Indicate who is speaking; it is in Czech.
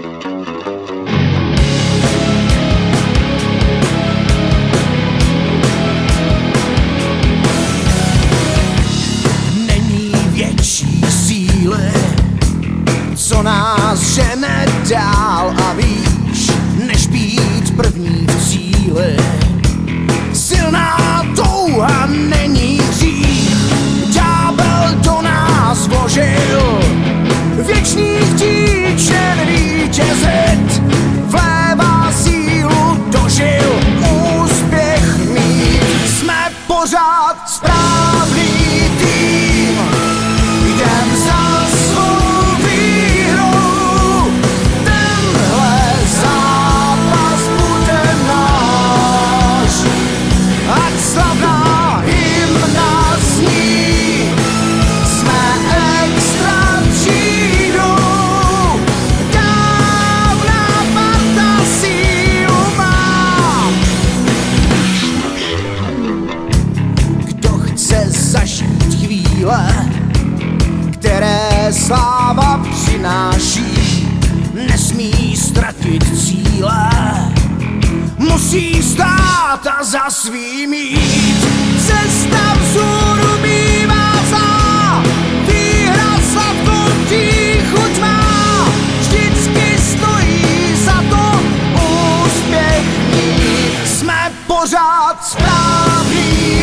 Speaker 1: Není větší síly, co nás žene dál a víš, než být první v cíli. Silná touha není hřích, ďábel do nás vložil věčných díčen pořád sláva přináší, nesmí ztratit cíle. Musí stát a za svým jít, cesta vzůru bývá zlá, výhra sladkou tichu tmá Vždycky stojí za to úspěch mít. Jsme pořád správní.